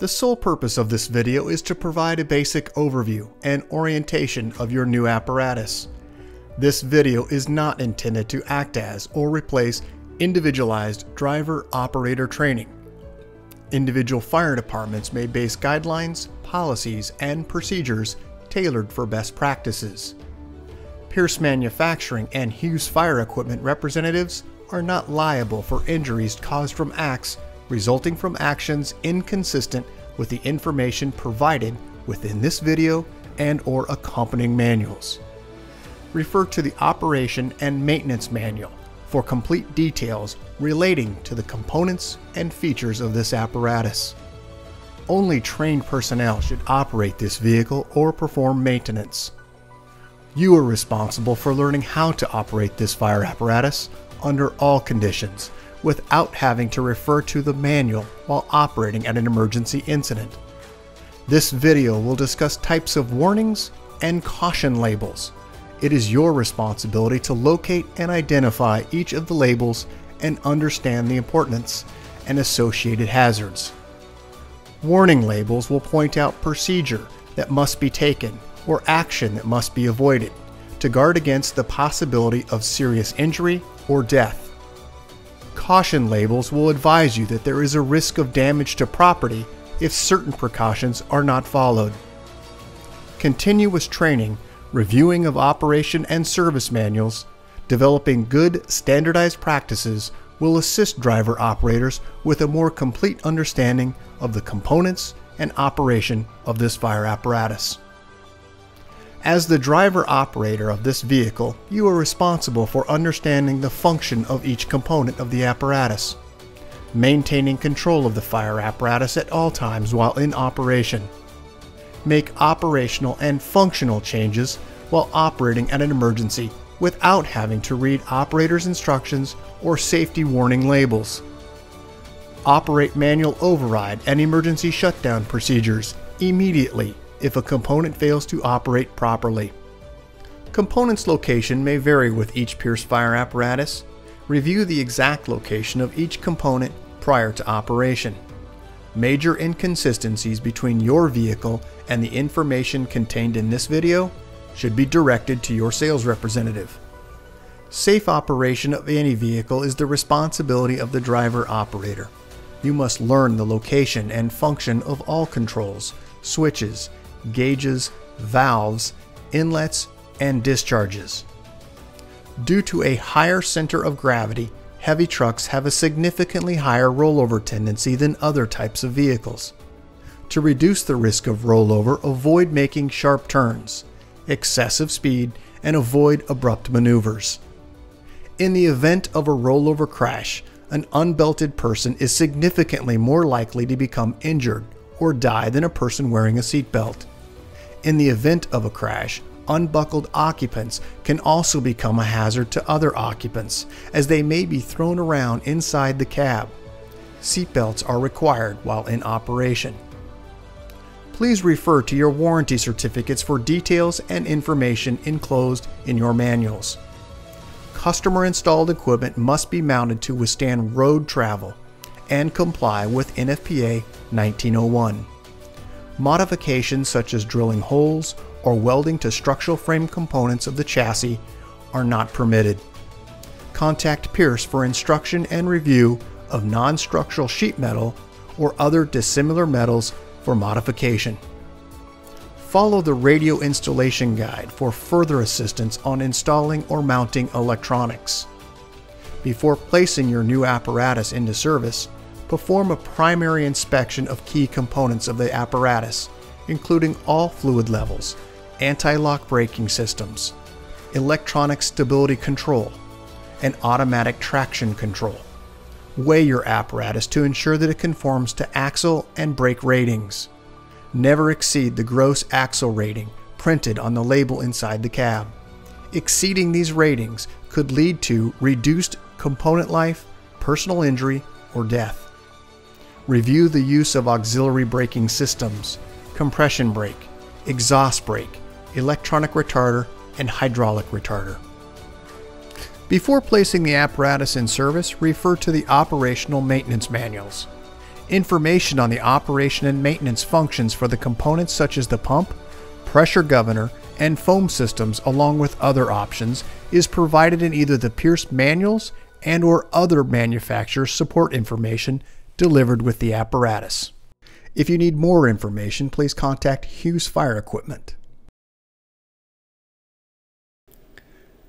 The sole purpose of this video is to provide a basic overview and orientation of your new apparatus. This video is not intended to act as or replace individualized driver operator training. Individual fire departments may base guidelines, policies, and procedures tailored for best practices. Pierce Manufacturing and Hughes Fire Equipment representatives are not liable for injuries caused from acts resulting from actions inconsistent with the information provided within this video and or accompanying manuals. Refer to the Operation and Maintenance Manual for complete details relating to the components and features of this apparatus. Only trained personnel should operate this vehicle or perform maintenance. You are responsible for learning how to operate this fire apparatus under all conditions without having to refer to the manual while operating at an emergency incident. This video will discuss types of warnings and caution labels. It is your responsibility to locate and identify each of the labels and understand the importance and associated hazards. Warning labels will point out procedure that must be taken or action that must be avoided to guard against the possibility of serious injury or death. Caution labels will advise you that there is a risk of damage to property if certain precautions are not followed. Continuous training, reviewing of operation and service manuals, developing good standardized practices will assist driver operators with a more complete understanding of the components and operation of this fire apparatus. As the driver operator of this vehicle, you are responsible for understanding the function of each component of the apparatus, maintaining control of the fire apparatus at all times while in operation, make operational and functional changes while operating at an emergency without having to read operator's instructions or safety warning labels. Operate manual override and emergency shutdown procedures immediately if a component fails to operate properly. Component's location may vary with each Pierce fire apparatus. Review the exact location of each component prior to operation. Major inconsistencies between your vehicle and the information contained in this video should be directed to your sales representative. Safe operation of any vehicle is the responsibility of the driver operator. You must learn the location and function of all controls, switches, gauges, valves, inlets, and discharges. Due to a higher center of gravity, heavy trucks have a significantly higher rollover tendency than other types of vehicles. To reduce the risk of rollover, avoid making sharp turns, excessive speed, and avoid abrupt maneuvers. In the event of a rollover crash, an unbelted person is significantly more likely to become injured or die than a person wearing a seatbelt. In the event of a crash, unbuckled occupants can also become a hazard to other occupants, as they may be thrown around inside the cab. Seatbelts are required while in operation. Please refer to your warranty certificates for details and information enclosed in your manuals. Customer installed equipment must be mounted to withstand road travel and comply with NFPA 1901. Modifications such as drilling holes or welding to structural frame components of the chassis are not permitted. Contact Pierce for instruction and review of non-structural sheet metal or other dissimilar metals for modification. Follow the radio installation guide for further assistance on installing or mounting electronics. Before placing your new apparatus into service, perform a primary inspection of key components of the apparatus, including all fluid levels, anti-lock braking systems, electronic stability control, and automatic traction control. Weigh your apparatus to ensure that it conforms to axle and brake ratings. Never exceed the gross axle rating printed on the label inside the cab. Exceeding these ratings could lead to reduced component life, personal injury, or death. Review the use of auxiliary braking systems, compression brake, exhaust brake, electronic retarder, and hydraulic retarder. Before placing the apparatus in service, refer to the operational maintenance manuals. Information on the operation and maintenance functions for the components such as the pump, pressure governor, and foam systems along with other options is provided in either the Pierce manuals and or other manufacturer support information delivered with the apparatus. If you need more information, please contact Hughes Fire Equipment.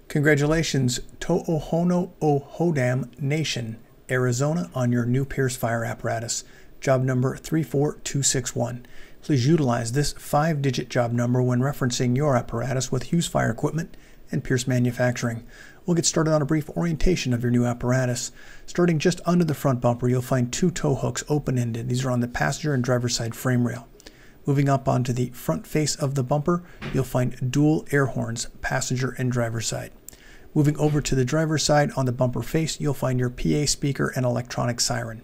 Congratulations, Tohono O'odham Nation, Arizona, on your new Pierce fire apparatus, job number 34261. Please utilize this five digit job number when referencing your apparatus with Hughes Fire Equipment and Pierce Manufacturing. We'll get started on a brief orientation of your new apparatus. Starting just under the front bumper, you'll find two tow hooks open-ended. These are on the passenger and driver's side frame rail. Moving up onto the front face of the bumper, you'll find dual air horns, passenger and driver's side. Moving over to the driver's side on the bumper face, you'll find your PA speaker and electronic siren.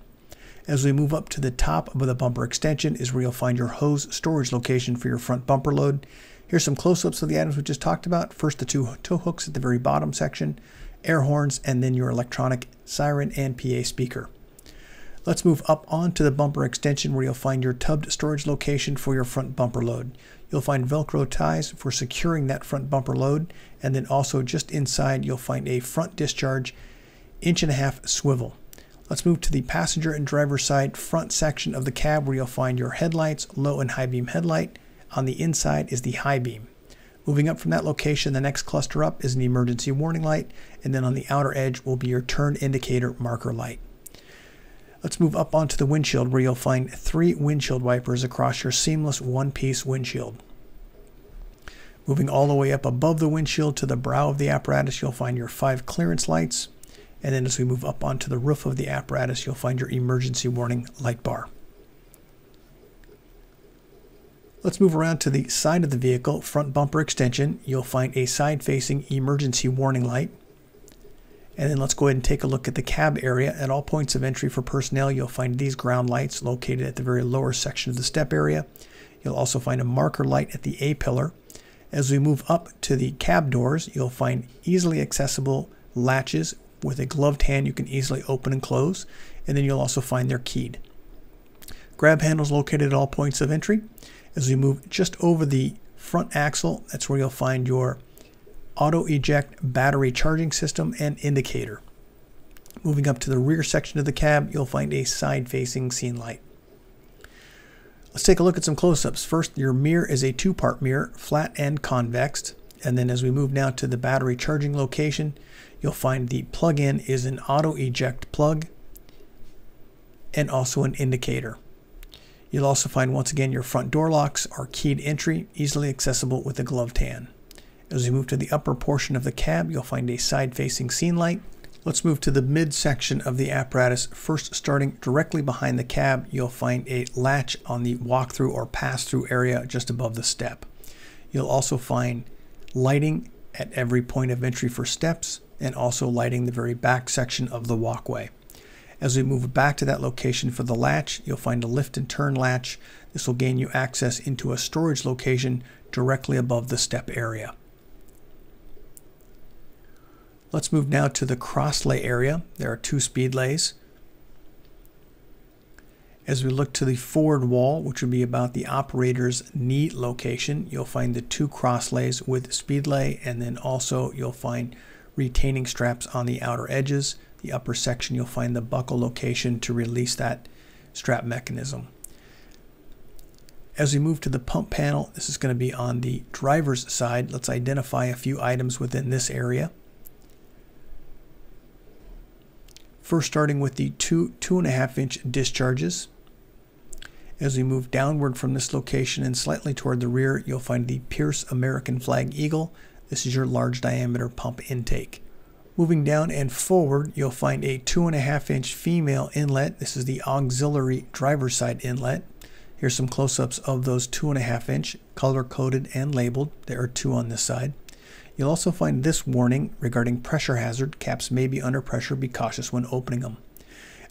As we move up to the top of the bumper extension is where you'll find your hose storage location for your front bumper load. Here's some close-ups of the items we just talked about. First, the two tow hooks at the very bottom section, air horns, and then your electronic siren and PA speaker. Let's move up onto the bumper extension where you'll find your tubbed storage location for your front bumper load. You'll find Velcro ties for securing that front bumper load, and then also just inside you'll find a front discharge inch and a half swivel. Let's move to the passenger and driver side front section of the cab where you'll find your headlights, low and high beam headlight, on the inside is the high beam. Moving up from that location, the next cluster up is an emergency warning light, and then on the outer edge will be your turn indicator marker light. Let's move up onto the windshield where you'll find three windshield wipers across your seamless one-piece windshield. Moving all the way up above the windshield to the brow of the apparatus, you'll find your five clearance lights. And then as we move up onto the roof of the apparatus, you'll find your emergency warning light bar. Let's move around to the side of the vehicle, front bumper extension. You'll find a side-facing emergency warning light. And then let's go ahead and take a look at the cab area. At all points of entry for personnel, you'll find these ground lights located at the very lower section of the step area. You'll also find a marker light at the A-pillar. As we move up to the cab doors, you'll find easily accessible latches with a gloved hand you can easily open and close. And then you'll also find they're keyed. Grab handles located at all points of entry. As we move just over the front axle, that's where you'll find your auto eject battery charging system and indicator. Moving up to the rear section of the cab, you'll find a side facing scene light. Let's take a look at some close ups. First, your mirror is a two part mirror, flat and convex. And then as we move now to the battery charging location, you'll find the plug in is an auto eject plug and also an indicator. You'll also find once again your front door locks are keyed entry, easily accessible with a gloved hand. As we move to the upper portion of the cab, you'll find a side-facing scene light. Let's move to the mid section of the apparatus. First, starting directly behind the cab, you'll find a latch on the walk-through or pass-through area just above the step. You'll also find lighting at every point of entry for steps and also lighting the very back section of the walkway. As we move back to that location for the latch, you'll find a lift and turn latch. This will gain you access into a storage location directly above the step area. Let's move now to the crosslay area. There are two speedlays. As we look to the forward wall, which would be about the operator's knee location, you'll find the two crosslays with speedlay, and then also you'll find retaining straps on the outer edges the upper section, you'll find the buckle location to release that strap mechanism. As we move to the pump panel, this is going to be on the driver's side. Let's identify a few items within this area. First starting with the two two and a half inch discharges. As we move downward from this location and slightly toward the rear, you'll find the Pierce American Flag Eagle. This is your large diameter pump intake. Moving down and forward, you'll find a two and a half inch female inlet. This is the auxiliary driver's side inlet. Here's some close-ups of those two and a half inch, color-coded and labeled. There are two on this side. You'll also find this warning regarding pressure hazard. Caps may be under pressure. Be cautious when opening them.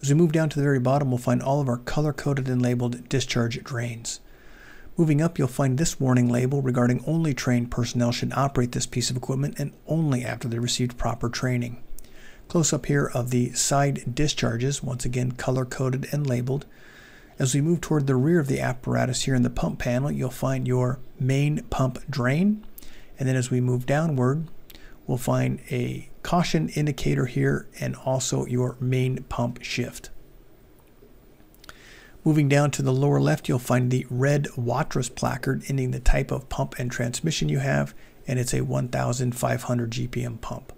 As we move down to the very bottom, we'll find all of our color-coded and labeled discharge drains. Moving up, you'll find this warning label regarding only trained personnel should operate this piece of equipment and only after they received proper training. Close up here of the side discharges, once again color coded and labeled. As we move toward the rear of the apparatus here in the pump panel, you'll find your main pump drain. And then as we move downward, we'll find a caution indicator here and also your main pump shift. Moving down to the lower left, you'll find the red Waterous placard indicating the type of pump and transmission you have, and it's a 1500 GPM pump.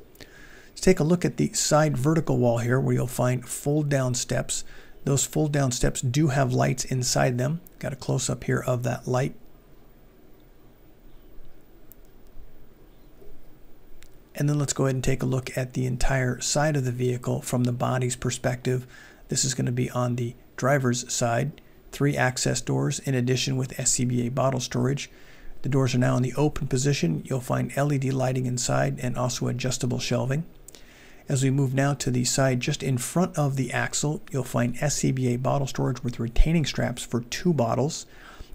Let's take a look at the side vertical wall here where you'll find fold down steps. Those fold down steps do have lights inside them. Got a close up here of that light. And then let's go ahead and take a look at the entire side of the vehicle from the body's perspective. This is going to be on the driver's side. Three access doors in addition with SCBA bottle storage. The doors are now in the open position. You'll find LED lighting inside and also adjustable shelving. As we move now to the side just in front of the axle, you'll find SCBA bottle storage with retaining straps for two bottles.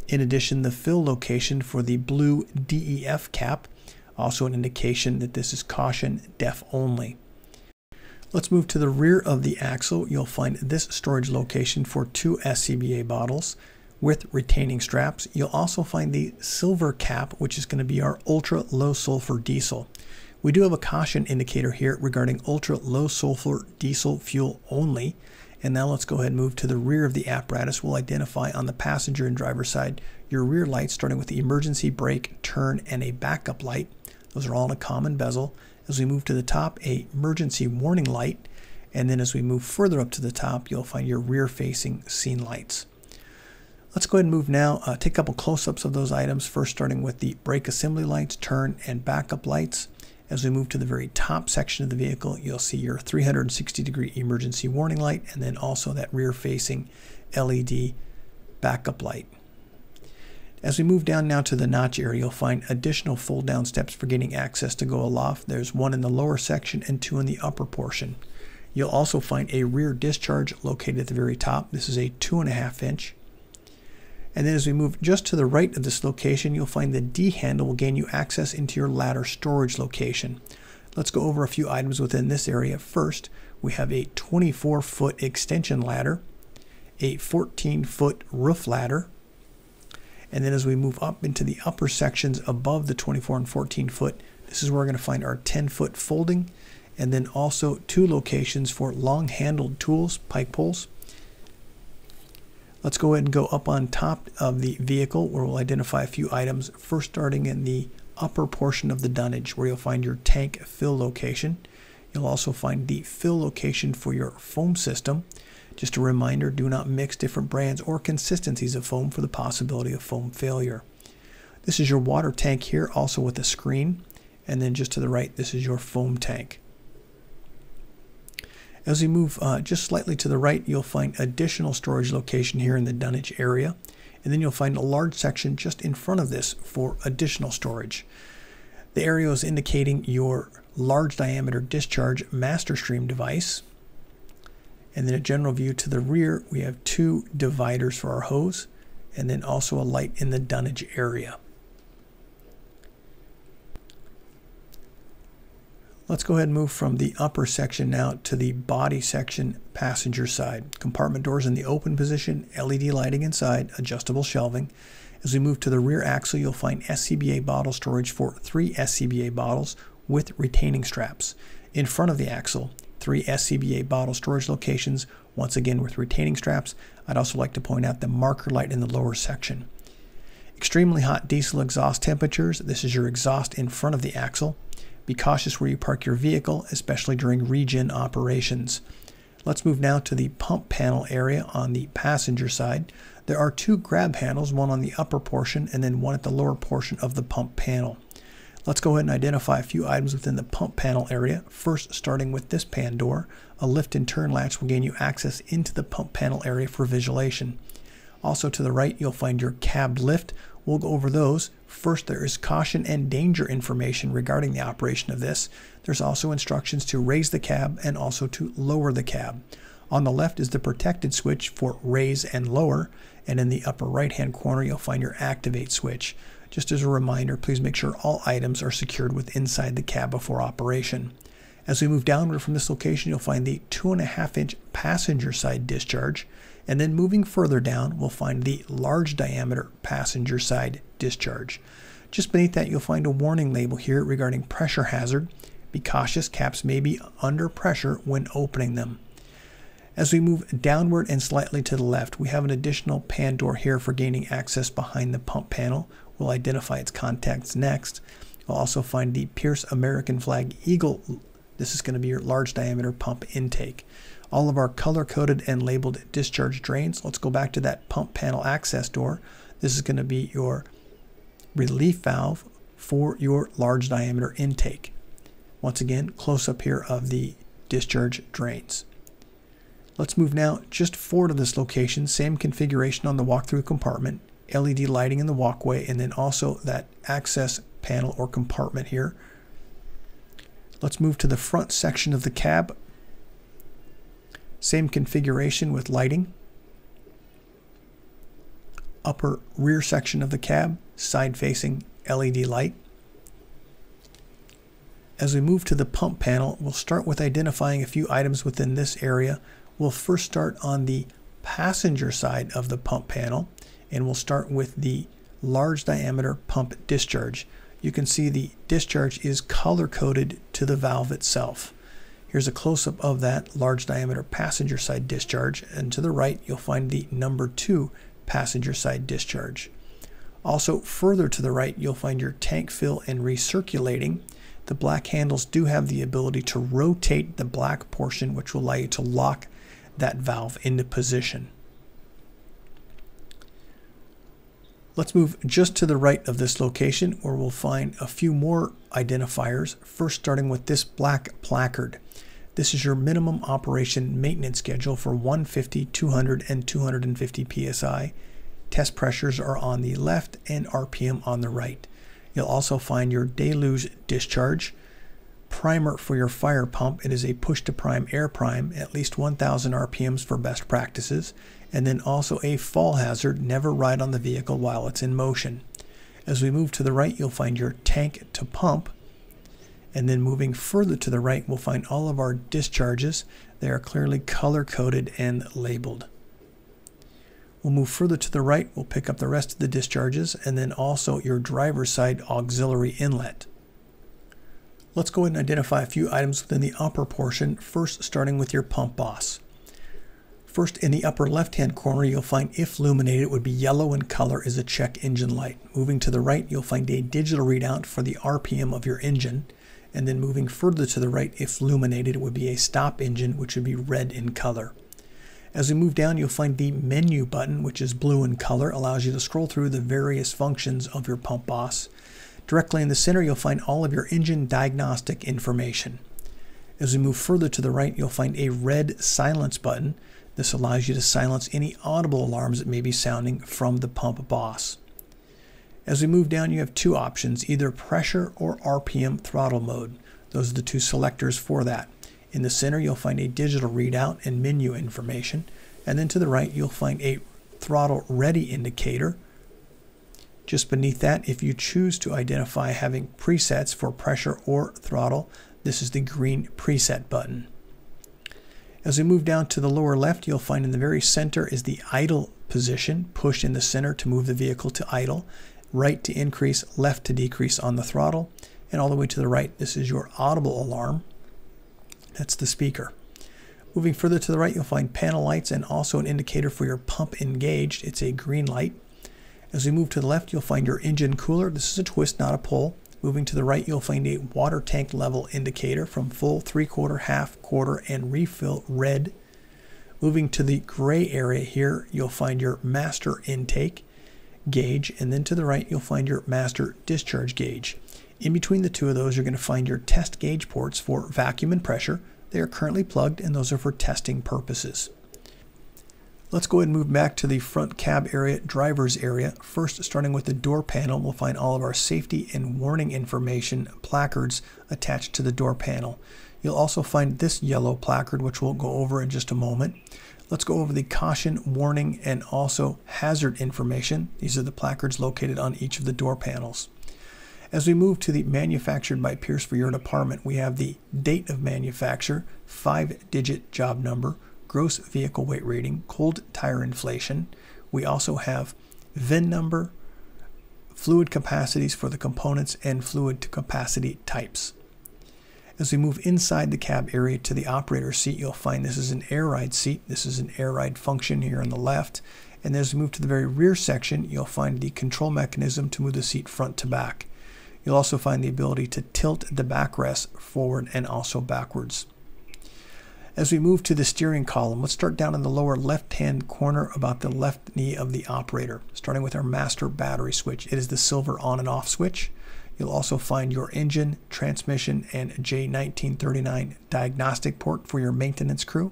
In addition, the fill location for the blue DEF cap also an indication that this is caution DEF only. Let's move to the rear of the axle. You'll find this storage location for two SCBA bottles with retaining straps. You'll also find the silver cap, which is going to be our ultra low sulfur diesel. We do have a caution indicator here regarding ultra low sulfur diesel fuel only. And now let's go ahead and move to the rear of the apparatus. We'll identify on the passenger and driver side your rear lights starting with the emergency brake, turn, and a backup light. Those are all in a common bezel. As we move to the top, a emergency warning light. And then as we move further up to the top, you'll find your rear facing scene lights. Let's go ahead and move now, uh, take a couple close-ups of those items, first starting with the brake assembly lights, turn, and backup lights. As we move to the very top section of the vehicle, you'll see your 360 degree emergency warning light and then also that rear facing LED backup light. As we move down now to the notch area, you'll find additional fold down steps for getting access to go aloft. There's one in the lower section and two in the upper portion. You'll also find a rear discharge located at the very top. This is a two and a half inch. And then as we move just to the right of this location, you'll find the D handle will gain you access into your ladder storage location. Let's go over a few items within this area. First, we have a 24 foot extension ladder, a 14 foot roof ladder, and then as we move up into the upper sections above the 24 and 14 foot, this is where we're going to find our 10 foot folding and then also two locations for long handled tools, pike poles. Let's go ahead and go up on top of the vehicle where we'll identify a few items. First starting in the upper portion of the dunnage where you'll find your tank fill location. You'll also find the fill location for your foam system. Just a reminder, do not mix different brands or consistencies of foam for the possibility of foam failure. This is your water tank here, also with a screen. And then just to the right, this is your foam tank. As we move uh, just slightly to the right, you'll find additional storage location here in the dunnage area. And then you'll find a large section just in front of this for additional storage. The area is indicating your large diameter discharge master stream device. And then a general view to the rear, we have two dividers for our hose and then also a light in the dunnage area. Let's go ahead and move from the upper section now to the body section passenger side. Compartment doors in the open position, LED lighting inside, adjustable shelving. As we move to the rear axle, you'll find SCBA bottle storage for three SCBA bottles with retaining straps. In front of the axle, three SCBA bottle storage locations, once again with retaining straps. I'd also like to point out the marker light in the lower section. Extremely hot diesel exhaust temperatures. This is your exhaust in front of the axle. Be cautious where you park your vehicle, especially during regen operations. Let's move now to the pump panel area on the passenger side. There are two grab handles, one on the upper portion and then one at the lower portion of the pump panel. Let's go ahead and identify a few items within the pump panel area. First, starting with this pan door, a lift and turn latch will gain you access into the pump panel area for visualization. Also to the right, you'll find your cab lift. We'll go over those. First, there is caution and danger information regarding the operation of this. There's also instructions to raise the cab and also to lower the cab. On the left is the protected switch for raise and lower, and in the upper right hand corner, you'll find your activate switch. Just as a reminder, please make sure all items are secured with inside the cab before operation. As we move downward from this location, you'll find the 2.5 inch passenger side discharge. And then moving further down, we'll find the large diameter passenger side discharge. Just beneath that, you'll find a warning label here regarding pressure hazard. Be cautious, caps may be under pressure when opening them. As we move downward and slightly to the left, we have an additional pan door here for gaining access behind the pump panel. We'll identify its contacts next. You'll also find the Pierce American Flag Eagle. This is going to be your large diameter pump intake. All of our color coded and labeled discharge drains. Let's go back to that pump panel access door. This is going to be your relief valve for your large diameter intake. Once again, close up here of the discharge drains. Let's move now just forward of this location, same configuration on the walk-through compartment, LED lighting in the walkway, and then also that access panel or compartment here. Let's move to the front section of the cab. Same configuration with lighting. Upper rear section of the cab, side facing LED light. As we move to the pump panel, we'll start with identifying a few items within this area. We'll first start on the passenger side of the pump panel, and we'll start with the large diameter pump discharge. You can see the discharge is color coded to the valve itself. Here's a close-up of that large diameter passenger side discharge, and to the right you'll find the number two passenger side discharge. Also, further to the right, you'll find your tank fill and recirculating. The black handles do have the ability to rotate the black portion, which will allow you to lock that valve into position. Let's move just to the right of this location where we'll find a few more identifiers, first starting with this black placard. This is your minimum operation maintenance schedule for 150, 200, and 250 psi. Test pressures are on the left and RPM on the right. You'll also find your deluge discharge, primer for your fire pump. It is a push to prime air prime, at least 1000 RPMs for best practices, and then also a fall hazard, never ride on the vehicle while it's in motion. As we move to the right, you'll find your tank to pump, and then moving further to the right, we'll find all of our discharges. They are clearly color coded and labeled. We'll move further to the right, we'll pick up the rest of the discharges and then also your driver's side auxiliary inlet. Let's go ahead and identify a few items within the upper portion, first starting with your pump boss. First, in the upper left-hand corner, you'll find if illuminated, it would be yellow in color is a check engine light. Moving to the right, you'll find a digital readout for the RPM of your engine. And then moving further to the right, if illuminated, it would be a stop engine, which would be red in color. As we move down, you'll find the menu button, which is blue in color, allows you to scroll through the various functions of your pump boss. Directly in the center, you'll find all of your engine diagnostic information. As we move further to the right, you'll find a red silence button. This allows you to silence any audible alarms that may be sounding from the pump boss. As we move down, you have two options, either pressure or RPM throttle mode. Those are the two selectors for that. In the center, you'll find a digital readout and menu information. And then to the right, you'll find a throttle ready indicator. Just beneath that, if you choose to identify having presets for pressure or throttle, this is the green preset button. As we move down to the lower left, you'll find in the very center is the idle position, push in the center to move the vehicle to idle, right to increase, left to decrease on the throttle, and all the way to the right, this is your audible alarm. That's the speaker. Moving further to the right, you'll find panel lights and also an indicator for your pump engaged. It's a green light. As we move to the left, you'll find your engine cooler. This is a twist, not a pull. Moving to the right, you'll find a water tank level indicator from full, three quarter, half, quarter, and refill red. Moving to the gray area here, you'll find your master intake gauge, and then to the right, you'll find your master discharge gauge. In between the two of those, you're going to find your test gauge ports for vacuum and pressure. They are currently plugged and those are for testing purposes. Let's go ahead and move back to the front cab area, driver's area. First, starting with the door panel, we'll find all of our safety and warning information placards attached to the door panel. You'll also find this yellow placard, which we'll go over in just a moment. Let's go over the caution, warning, and also hazard information. These are the placards located on each of the door panels. As we move to the manufactured by Pierce for your department, we have the date of manufacture, five digit job number, gross vehicle weight rating, cold tire inflation. We also have VIN number, fluid capacities for the components, and fluid to capacity types. As we move inside the cab area to the operator seat, you'll find this is an air ride seat. This is an air ride function here on the left. And as we move to the very rear section, you'll find the control mechanism to move the seat front to back. You'll also find the ability to tilt the backrest forward and also backwards. As we move to the steering column, let's start down in the lower left-hand corner about the left knee of the operator, starting with our master battery switch. It is the silver on and off switch. You'll also find your engine, transmission, and J1939 diagnostic port for your maintenance crew,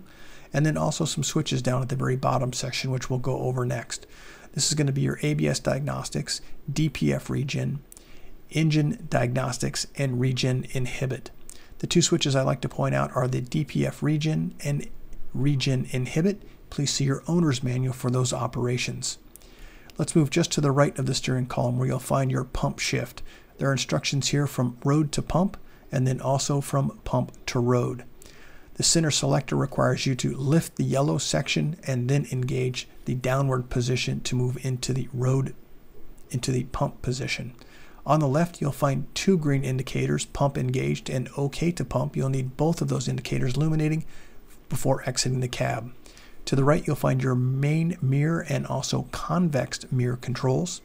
and then also some switches down at the very bottom section, which we'll go over next. This is going to be your ABS diagnostics, DPF regen, engine diagnostics, and regen inhibit. The two switches I like to point out are the DPF regen and regen inhibit. Please see your owner's manual for those operations. Let's move just to the right of the steering column where you'll find your pump shift. There are instructions here from road to pump and then also from pump to road. The center selector requires you to lift the yellow section and then engage the downward position to move into the road into the pump position. On the left, you'll find two green indicators, pump engaged and OK to pump. You'll need both of those indicators illuminating before exiting the cab. To the right, you'll find your main mirror and also convex mirror controls.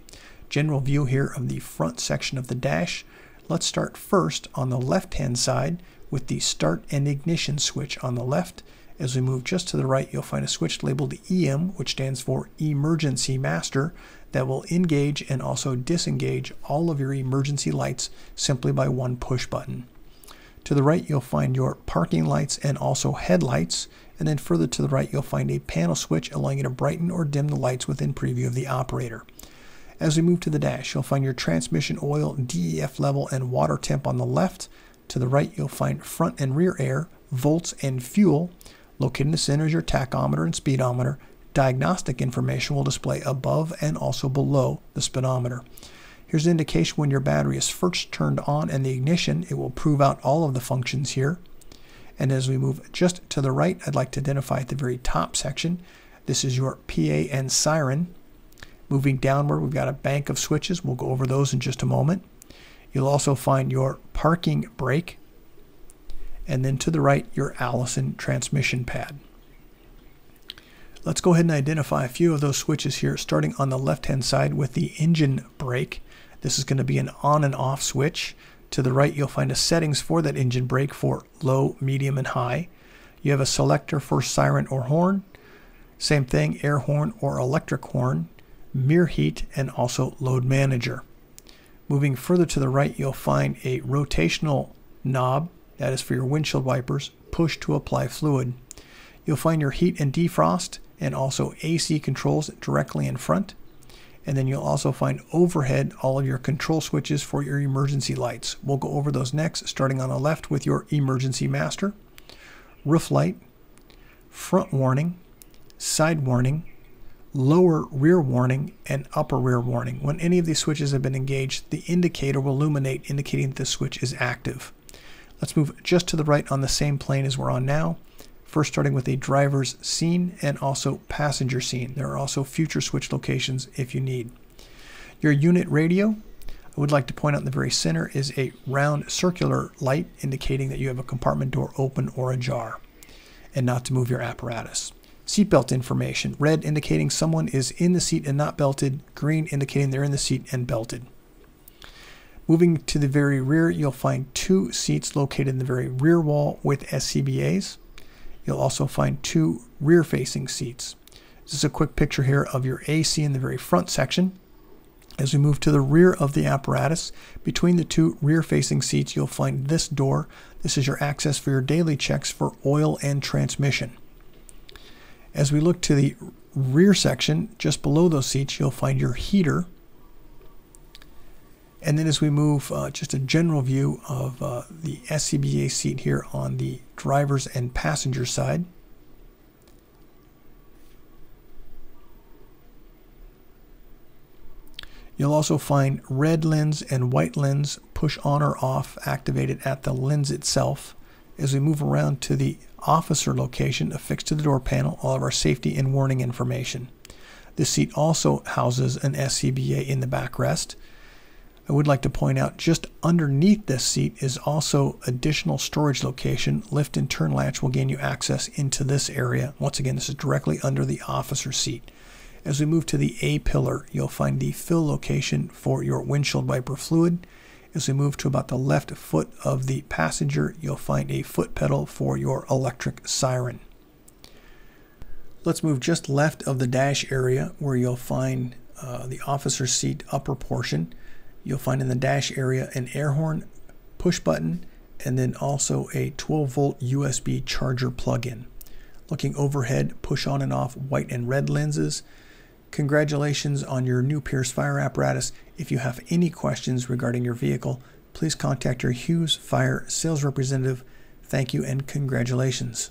General view here of the front section of the dash. Let's start first on the left-hand side with the start and ignition switch on the left. As we move just to the right, you'll find a switch labeled EM, which stands for Emergency Master that will engage and also disengage all of your emergency lights simply by one push button. To the right, you'll find your parking lights and also headlights. And then further to the right, you'll find a panel switch allowing you to brighten or dim the lights within preview of the operator. As we move to the dash, you'll find your transmission oil, DEF level, and water temp on the left. To the right, you'll find front and rear air, volts, and fuel. Located in the center is your tachometer and speedometer, Diagnostic information will display above and also below the speedometer. Here's an indication when your battery is first turned on and the ignition. It will prove out all of the functions here. And as we move just to the right, I'd like to identify at the very top section. This is your PA and siren. Moving downward, we've got a bank of switches. We'll go over those in just a moment. You'll also find your parking brake. And then to the right, your Allison transmission pad. Let's go ahead and identify a few of those switches here, starting on the left-hand side with the engine brake. This is going to be an on and off switch. To the right, you'll find a settings for that engine brake for low, medium, and high. You have a selector for siren or horn. Same thing, air horn or electric horn, mirror heat, and also load manager. Moving further to the right, you'll find a rotational knob that is for your windshield wipers, push to apply fluid. You'll find your heat and defrost and also AC controls directly in front. And then you'll also find overhead all of your control switches for your emergency lights. We'll go over those next, starting on the left with your emergency master, roof light, front warning, side warning, lower rear warning, and upper rear warning. When any of these switches have been engaged, the indicator will illuminate indicating that the switch is active. Let's move just to the right on the same plane as we're on now. First starting with a driver's scene and also passenger scene. There are also future switch locations if you need. Your unit radio, I would like to point out in the very center is a round circular light indicating that you have a compartment door open or ajar and not to move your apparatus. Seatbelt information, red indicating someone is in the seat and not belted, green indicating they're in the seat and belted. Moving to the very rear, you'll find two seats located in the very rear wall with SCBAs. You'll also find two rear-facing seats. This is a quick picture here of your AC in the very front section. As we move to the rear of the apparatus, between the two rear-facing seats, you'll find this door. This is your access for your daily checks for oil and transmission. As we look to the rear section, just below those seats, you'll find your heater and then as we move, uh, just a general view of uh, the SCBA seat here on the driver's and passenger side. You'll also find red lens and white lens push on or off activated at the lens itself. As we move around to the officer location affixed to the door panel, all of our safety and warning information. This seat also houses an SCBA in the backrest. I would like to point out just underneath this seat is also additional storage location. Lift and turn latch will gain you access into this area. Once again, this is directly under the officer seat. As we move to the A pillar, you'll find the fill location for your windshield wiper fluid. As we move to about the left foot of the passenger, you'll find a foot pedal for your electric siren. Let's move just left of the dash area where you'll find uh, the officer seat upper portion. You'll find in the dash area an air horn, push button, and then also a 12 volt USB charger plug-in. Looking overhead, push on and off white and red lenses. Congratulations on your new Pierce fire apparatus. If you have any questions regarding your vehicle, please contact your Hughes Fire sales representative. Thank you and congratulations.